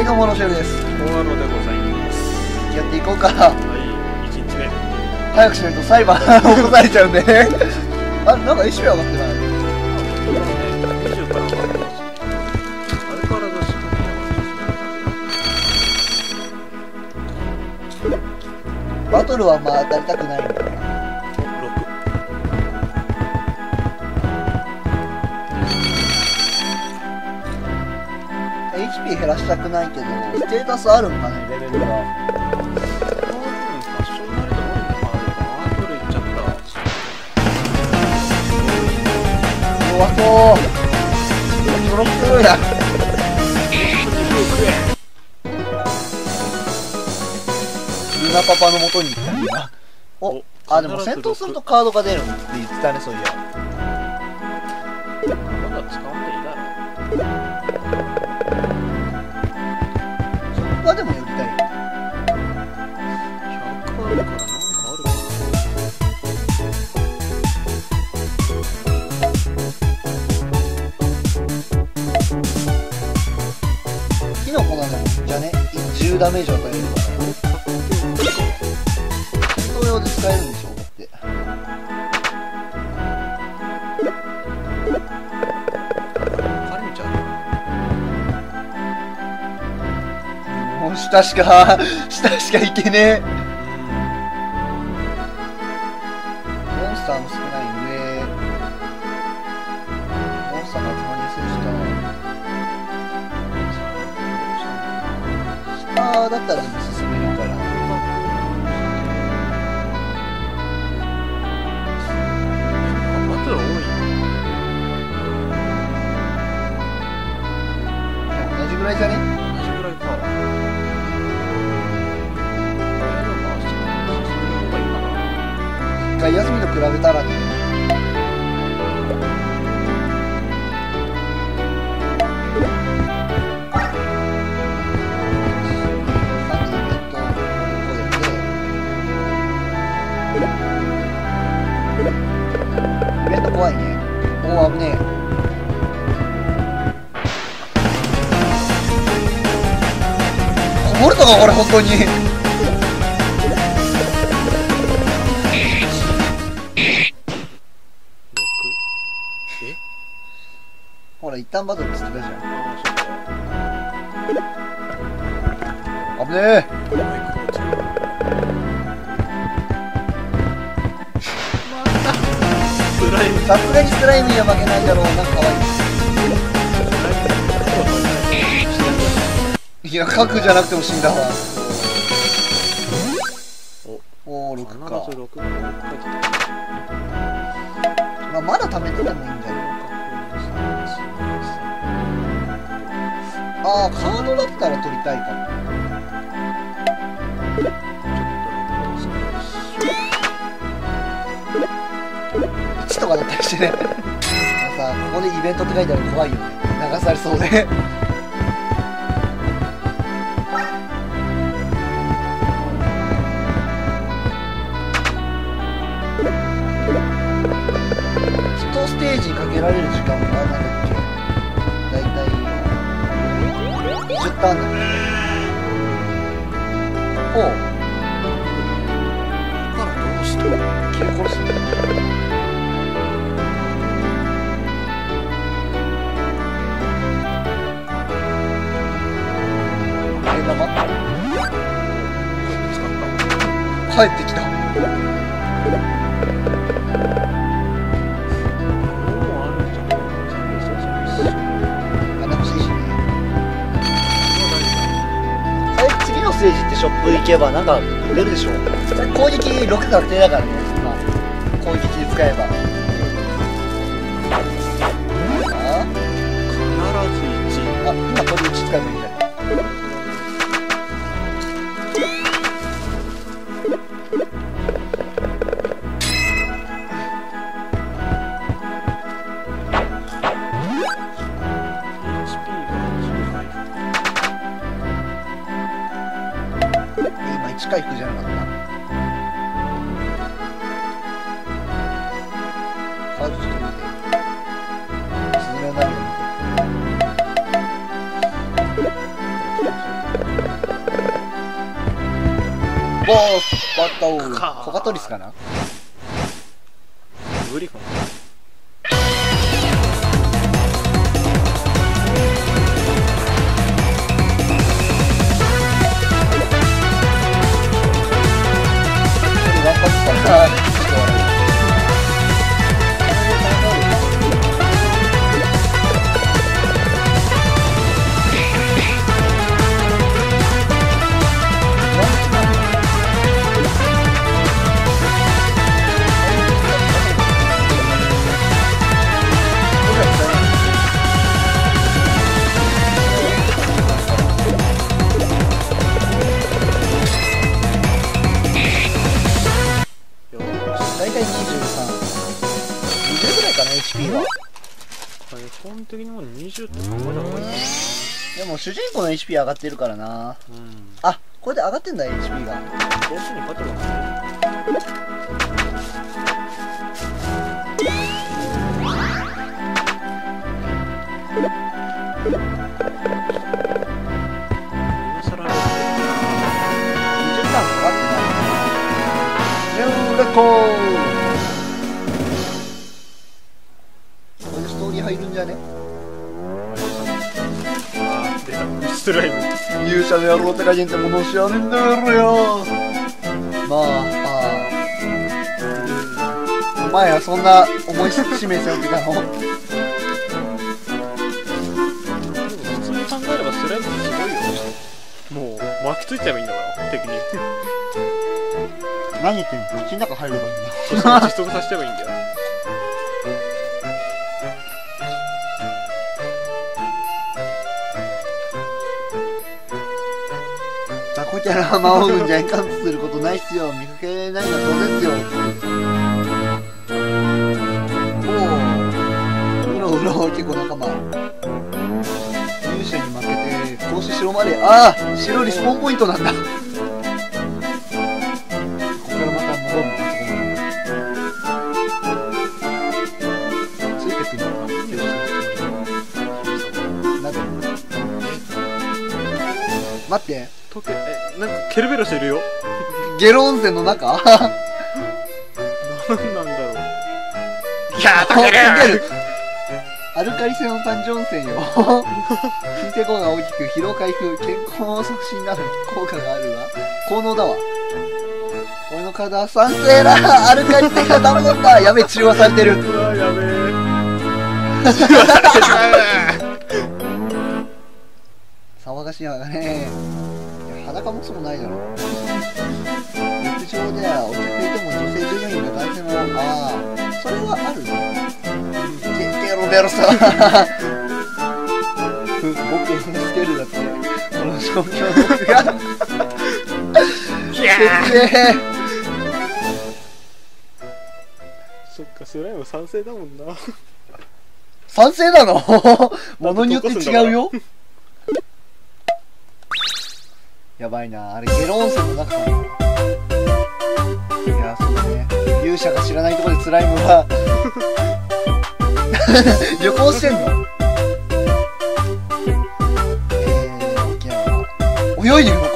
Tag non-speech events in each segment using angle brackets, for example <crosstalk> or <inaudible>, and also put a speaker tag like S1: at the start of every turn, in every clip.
S1: はいどうもロシェルです
S2: でございます。
S1: やっていこうか。
S2: はい、一日目。
S1: 早くしないと裁判起こされちゃうんで <laughs> あなんか上がってない
S2: ？20から上がってます。ね。あれからだし、
S1: バトルはまあ当たりたくないんだよな
S2: 6。
S1: HP 減らしたくないけどステータスあるんかねレベルが。弱そう。トロップや。ルナパパの元に行ったんだ。お
S2: お
S1: あでも戦闘するとカードが出るって言ってたねそういや。
S2: まだ使わんでいいだろ
S1: ダメージを与えるから戦闘用で使えるんでしょだって。
S2: カリミちゃん
S1: もう下しか下しかいけねえ。モンスターも少ない休みと比べたらね。イベント怖いねおお危ねえこぼれたかこれ本当に一旦バトルっつってたじゃん。危ねえ。さすがにスライムには負けないだろうな可愛い。いや核じゃなくても死んだわ。おお6か。
S2: 必ず6が6回来た。
S1: まあ、まだ貯めててもいいんじゃない？ああカードだったら取りたいかも。ちょっと1とかだったりしてね。さあここでイベントって書いてあるの怖いよ。ね流されそうで。1ステージにかけられる時間は何だっけ？20ターンだ。っけほう
S2: からどうした
S1: 切り殺すあれ玉帰ってきたショップ行けばなんか売れるでしょ。攻撃6確定だからね。今攻撃使えば。近い復じゃなかった。カードちょっと見てスズメのを見て。ーバッタ
S2: オー
S1: コカトリスかな？
S2: グリフォン的にもう20って考えた方がいいか
S1: でも主人公の HP 上がってるからな。
S2: なうん
S1: あこれで上がってんだ HP が。
S2: ボスに勝てばね今更
S1: 20段かかってないニューレコこれでストーリー入るんじゃね？
S2: ー出たスライム
S1: 勇者の野郎ってかじんってもの知らねえんだよ。まあああお前はそんな思い示せおきたの
S2: でも。普通に考えればスライムってすごいよ。もう巻きついちゃえばいいんだから敵に。<laughs>
S1: 何言ってんの？口の中入ればいいんだ。よ
S2: そして窒息させちゃえばいいんだよ
S1: 雑魚キャラ魔王軍じゃいかんとすることないっすよ。見かけないのは当然っすよ。おおうろうろ結構仲間。勇者に負けて投資城までああ城リスポンポイントなんだ。ここからまた戻るのかそこまでついてくるのかな。ぜ待って。
S2: 溶けえなんかケルベロスいるよ。
S1: ゲロ温泉の中？
S2: なんなんだろう。いやー溶ける
S1: アルカリ性の誕生温泉よ。金星効果が大きく疲労回復健康促進などに効果があるわ。効能だわ。俺の体は酸性だ。アルカリ性がダメなんだやべ中和されてる。
S2: うわやべえ。<laughs> <laughs>
S1: 騒がしいわがね裸もそうないだろ。浴場ではお客いても女性従業員が男性のああそれはあるね。ゲゲロベロさふ僕をつけるだってこの状況の僕が
S2: いやそっかスライム賛成だもんな。
S1: 賛成なの？<laughs> ものによって違うよやばいな。あれゲロ温泉の中かな。いやそうだね。勇者が知らないところでスライムは。<laughs> 旅行してんの？えー、沖縄泳いでるの？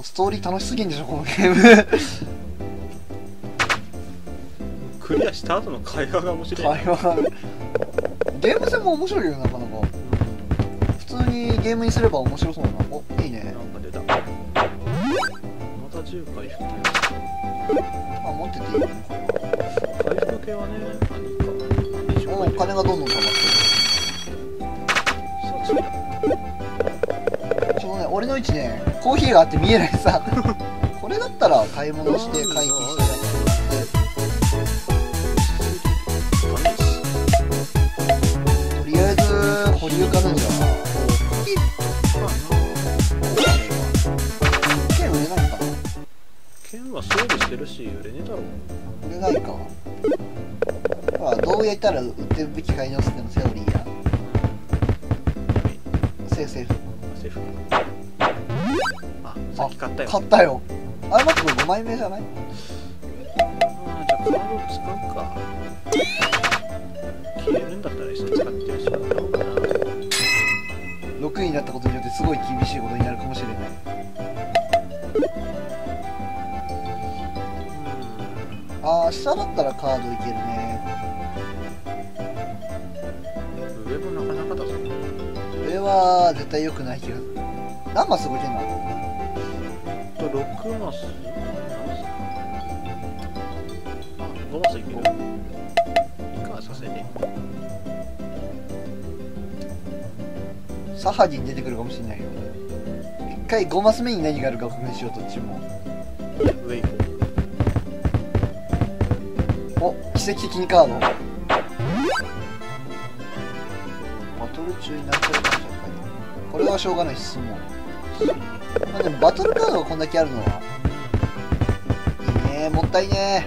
S1: とストーリー楽しすぎんでしょこのゲーム。<laughs>
S2: クリアした後の会話が面白い
S1: 会話。ゲーム性も面白いよなかなか。普通にゲームにすれば面白そうだな。おいいね。
S2: なんか出た。また10回復。
S1: あ持ってていいね
S2: 回復系はね何か。
S1: おお金がどんどん溜まって
S2: さあ次だ
S1: 俺の位置ねコーヒーがあって見えないさ。<laughs> これだったら買い物して回避して
S2: 何です
S1: とりあえず保留かなんじゃ。な剣売れないか。
S2: 剣は装備してるし売れねえだろ
S1: 売れないか。まあ道具屋行ったら売ってる武器買い直すってのセオリーやセーフセーフ
S2: セーフあさっき買ったよ。
S1: 買ったよ。あれ待ってこれ5枚目じゃない？
S2: あーじゃあカード使うか。消えるんだったらいっそ使ってしまった方がな。
S1: 6位になったことによってすごい厳しいことになるかもしれない。ああ下だったらカードいけるね。
S2: うん上もなかなかだぞ。
S1: 上は絶対良くないけど何マス動いてんの？
S2: と6マス何マスあ5マスいけるいいかさせて
S1: サハギに出てくるかもしれないよ一回5マス目に何があるか確認しようどっちも。
S2: 上行こ
S1: お奇跡的にカード。バトル中になっちゃうかもしれないこれはしょうがない進もうまあでもバトルカードがこんだけあるのは。いいねもったいね。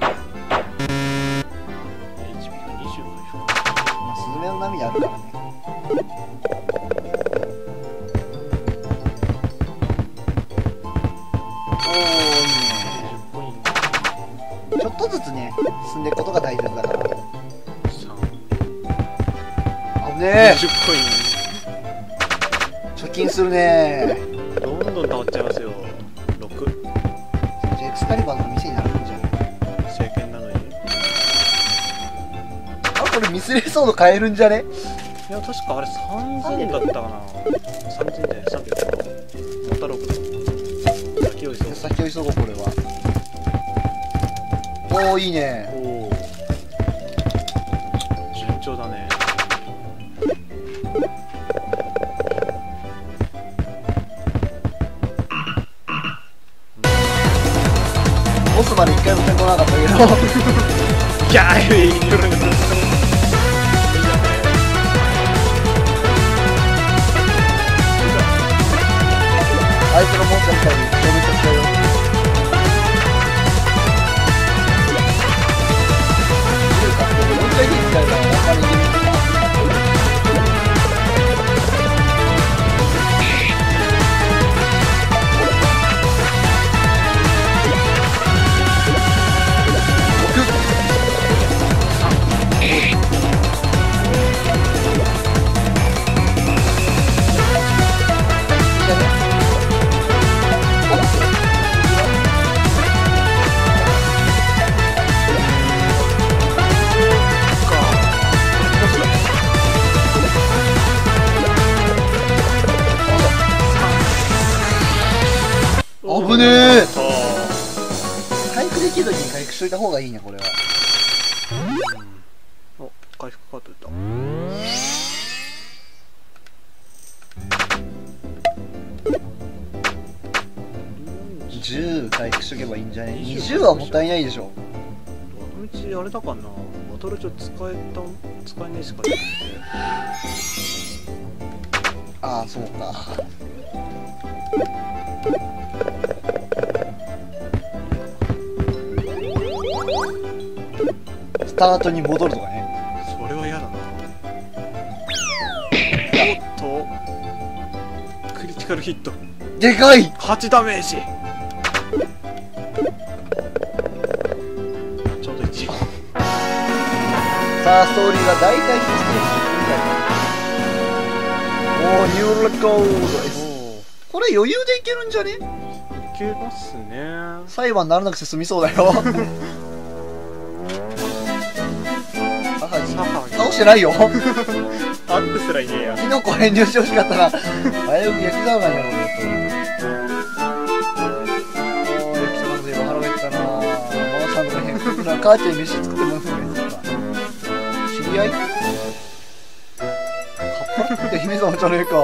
S2: HP が25で
S1: まあスズメの涙あるからね。おーいいね。
S2: 10ポイン
S1: ちょっとずつね進んでいくことが大切だから。
S2: ト3
S1: 危ね
S2: 20ポイン
S1: えソード買えるんじゃね？
S2: いや確かあれ3000だったかな。3000じゃない300かまた6だ先を急ぐ
S1: 先を急ごうこれは。おおいいね。
S2: おお順調だね。
S1: ボスまで一回も点来なかったけど。<laughs>
S2: いやーい <laughs>
S1: しといた方がいいねこれは。
S2: お回復カード出た。
S1: 10回復しとけばいいんじゃね？20はもったいないでしょ。
S2: どの道あれだかな？バトル上使えた使えねえしかない
S1: ああそうかタートに戻るとかね。
S2: それは嫌だな。おっとクリティカルヒット。
S1: でかい
S2: ！8ダメージ。ちょうど1
S1: さあストーリーが大体1ステージ10分ぐらいおおニューレコードです。
S2: お
S1: これ余裕でいけるんじゃね？
S2: いけますね。
S1: 裁判にならなくて済みそうだよ <laughs> してないよ。<laughs>
S2: アップすらいねえや。
S1: キノコ遠慮してほしかったら危うく焼き魚にやろうとおー焼き魚で腹減ったな。ママさんの変僕ら母ちゃんに飯作ってもらうね知り合い？かっぱらって姫様じゃねえか。見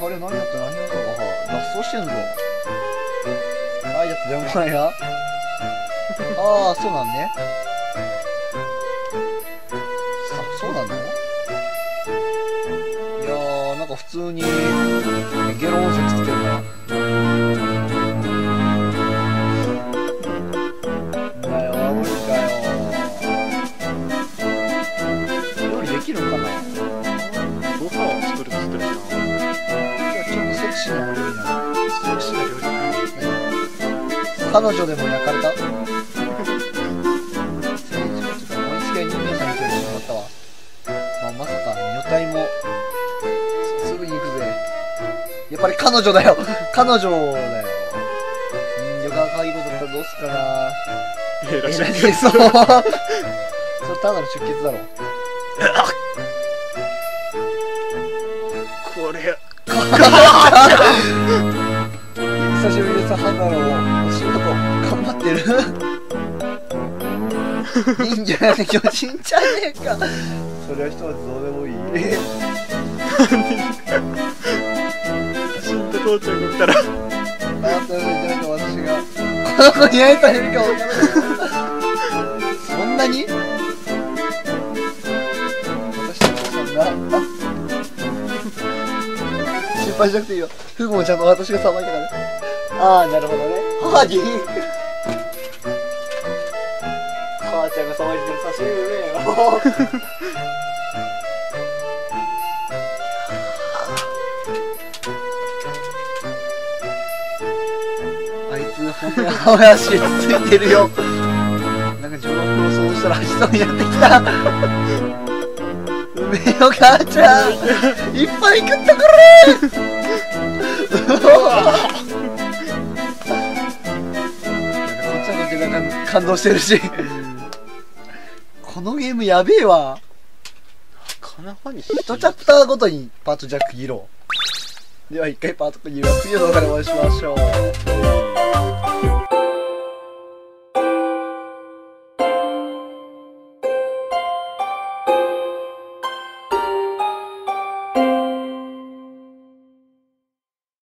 S1: 張り何やって何やったか脱走してんぞ。はいやつ電話やああそうなんね普通にゲロ音声作ってるな。かよ。料理できるんかな？
S2: どこを作るっるじゃん。
S1: じゃちょっとセクシーな料理なの。
S2: セクシーな料理、ね、
S1: 彼女でも焼かれたやっぱり彼女だよ。彼女だよ。人魚が可愛いことだったらどうすっかな。
S2: えらし
S1: そうそれただの出血だろ。
S2: これ
S1: 久しぶりでさハンナのお仕事頑張ってる。忍者やね巨人ちゃねえか。それはひとまずどうでもいい。
S2: 死んだ父ちゃんが来たら。
S1: あなたのじゃなく私がこの子に会えたらい。るか分からない。そんなに私のお父さんがあ心配しなくてい。い。よフグもちゃんと私がさばい。たからああなるほどね母に母ちゃんがさばい。てる刺身うめえよ母親足ついてるよ。なんか上空を想像したら走りそうになってきた。うめえよ母ちゃんいっぱい食ってくれこっちはこっちで感動してるし。このゲームやべえわ。
S2: なかなわに
S1: 1チャプターごとにパートジャック議論では一回パート2は次の動画でお会いしましょう。